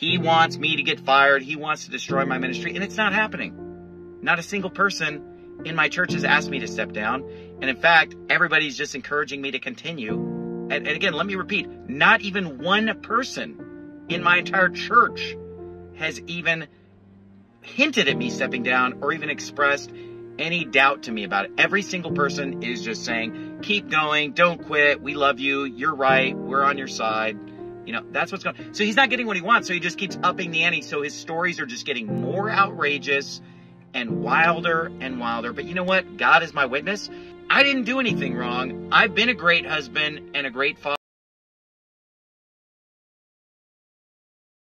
He wants me to get fired. He wants to destroy my ministry, and it's not happening. Not a single person in my church has asked me to step down. And in fact, everybody's just encouraging me to continue. And, and again, let me repeat, not even one person in my entire church has even hinted at me stepping down or even expressed any doubt to me about it. Every single person is just saying, keep going, don't quit, we love you, you're right, we're on your side. You know, that's what's going. So he's not getting what he wants, so he just keeps upping the ante. So his stories are just getting more outrageous and wilder and wilder. But you know what? God is my witness. I didn't do anything wrong. I've been a great husband and a great father.